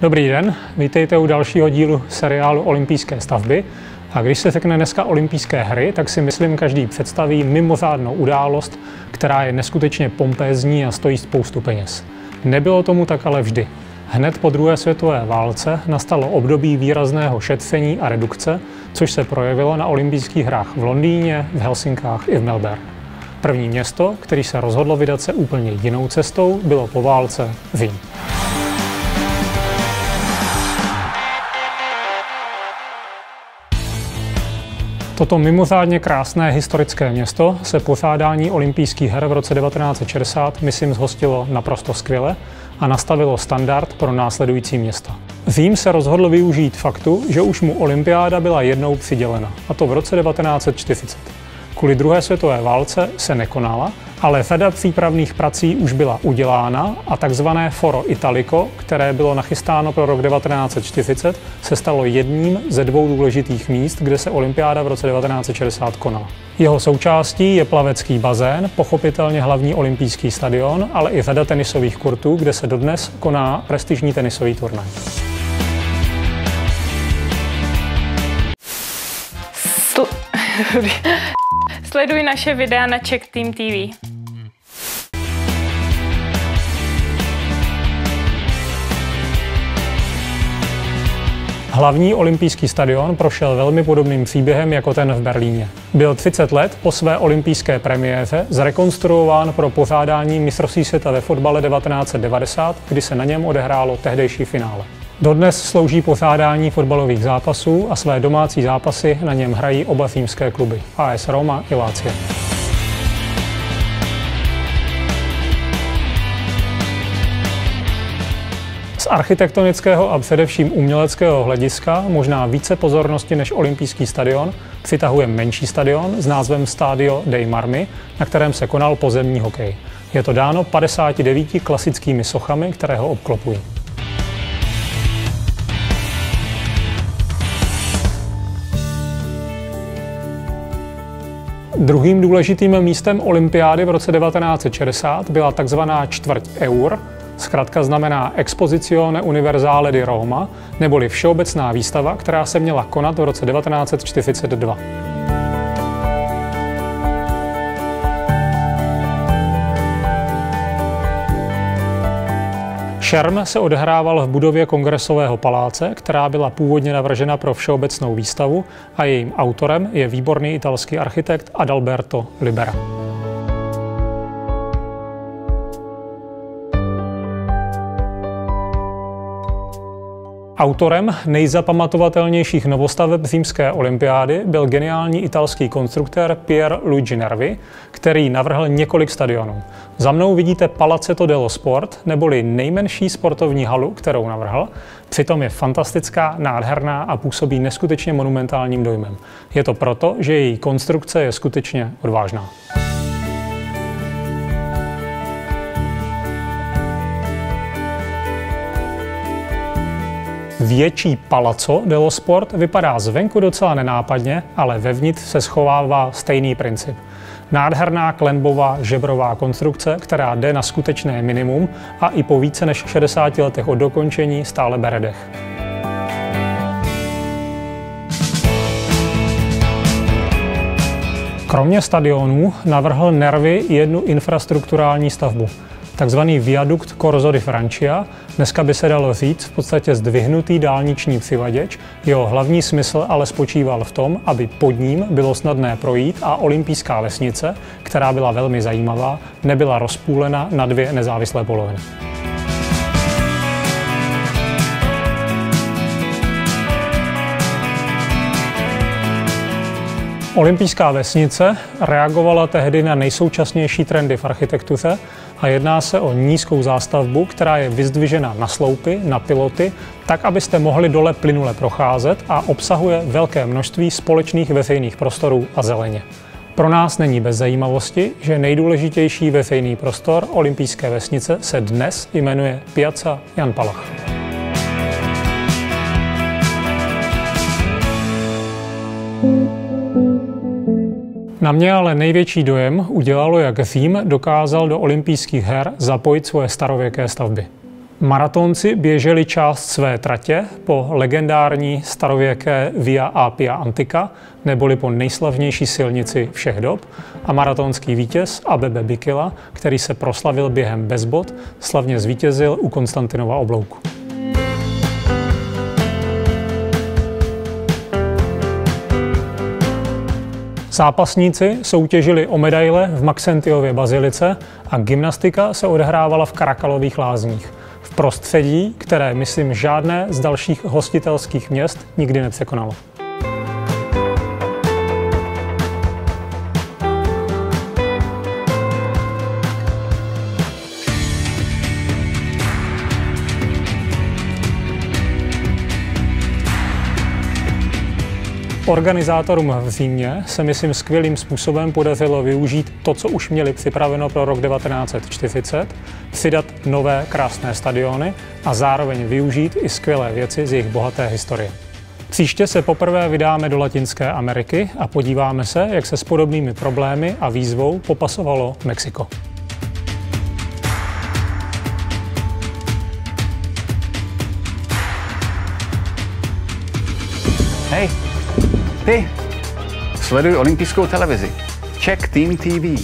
Dobrý den, vítejte u dalšího dílu seriálu Olympijské stavby. A když se řekne dneska olympijské hry, tak si myslím, každý představí mimořádnou událost, která je neskutečně pompézní a stojí spoustu peněz. Nebylo tomu tak ale vždy. Hned po druhé světové válce nastalo období výrazného šetření a redukce, což se projevilo na olympijských hrách v Londýně, v Helsinkách i v Melbourne. První město, který se rozhodlo vydat se úplně jinou cestou, bylo po válce Řím. Toto mimořádně krásné historické město se pořádání olympijských her v roce 1960, myslím, zhostilo naprosto skvěle a nastavilo standard pro následující města. Řím se rozhodl využít faktu, že už mu olympiáda byla jednou přidělena, a to v roce 1940. Kvůli druhé světové válce se nekonala, ale řada přípravných prací už byla udělána a takzvané Foro Italico, které bylo nachystáno pro rok 1940, se stalo jedním ze dvou důležitých míst, kde se olympiáda v roce 1960 konala. Jeho součástí je plavecký bazén, pochopitelně hlavní olympijský stadion, ale i řada tenisových kurtů, kde se dodnes koná prestižní tenisový turnaj. Sleduj naše videa na Czech Team TV. Hlavní olympijský stadion prošel velmi podobným příběhem jako ten v Berlíně. Byl 30 let po své olympijské premiéře zrekonstruován pro pořádání mistrovství světa ve fotbale 1990, kdy se na něm odehrálo tehdejší finále. Dodnes slouží pořádání fotbalových zápasů a své domácí zápasy na něm hrají oba týmské kluby AS Roma i Lazio. Z architektonického a především uměleckého hlediska možná více pozornosti než olympijský stadion přitahuje menší stadion s názvem Stadio dei Marmi, na kterém se konal pozemní hokej. Je to dáno 59 klasickými sochami, které ho obklopují. Druhým důležitým místem olympiády v roce 1960 byla takzvaná čtvrť eur, zkrátka znamená Exposizione Universale di Roma, neboli všeobecná výstava, která se měla konat v roce 1942. Šerm se odehrával v budově kongresového paláce, která byla původně navržena pro všeobecnou výstavu a jejím autorem je výborný italský architekt Adalberto Libera. Autorem nejzapamatovatelnějších novostaveb římské olympiády byl geniální italský konstruktér Pier Luigi Nervi, který navrhl několik stadionů. Za mnou vidíte Palazzetto dello Sport, neboli nejmenší sportovní halu, kterou navrhl. Přitom je fantastická, nádherná a působí neskutečně monumentálním dojmem. Je to proto, že její konstrukce je skutečně odvážná. Větší Palazzo dello Sport vypadá zvenku docela nenápadně, ale vevnitř se schovává stejný princip. Nádherná klenbová žebrová konstrukce, která jde na skutečné minimum a i po více než 60 letech od dokončení stále bere dech. Kromě stadionů navrhl Nervy jednu infrastrukturální stavbu takzvaný viadukt Corso di Francia. Dneska by se dalo říct v podstatě zdvihnutý dálniční přivaděč. Jeho hlavní smysl ale spočíval v tom, aby pod ním bylo snadné projít a olympijská vesnice, která byla velmi zajímavá, nebyla rozpůlena na dvě nezávislé poloviny. Olympijská vesnice reagovala tehdy na nejsoučasnější trendy v architektuře a jedná se o nízkou zástavbu, která je vyzdvižena na sloupy, na piloty, tak, abyste mohli dole plynule procházet a obsahuje velké množství společných veřejných prostorů a zeleně. Pro nás není bez zajímavosti, že nejdůležitější veřejný prostor olympijské vesnice se dnes jmenuje Piazza Jan Palach. Na mě ale největší dojem udělalo, jak Thím dokázal do olympijských her zapojit svoje starověké stavby. Maratonci běželi část své tratě po legendární starověké Via Appia Antica, neboli po nejslavnější silnici všech dob, a maratonský vítěz Abebe Bikila, který se proslavil během bez bod, slavně zvítězil u Konstantinova oblouku. Zápasníci soutěžili o medaile v Maxentiově bazilice a gymnastika se odehrávala v Karakalových lázních v prostředí, které, myslím, žádné z dalších hostitelských měst nikdy nepřekonalo. Organizátorům v Římě se myslím skvělým způsobem podařilo využít to, co už měli připraveno pro rok 1940, přidat nové krásné stadiony a zároveň využít i skvělé věci z jejich bohaté historie. Příště se poprvé vydáme do Latinské Ameriky a podíváme se, jak se s podobnými problémy a výzvou popasovalo Mexiko. Hej, ty, sleduj olympijskou televizi. Check Team TV.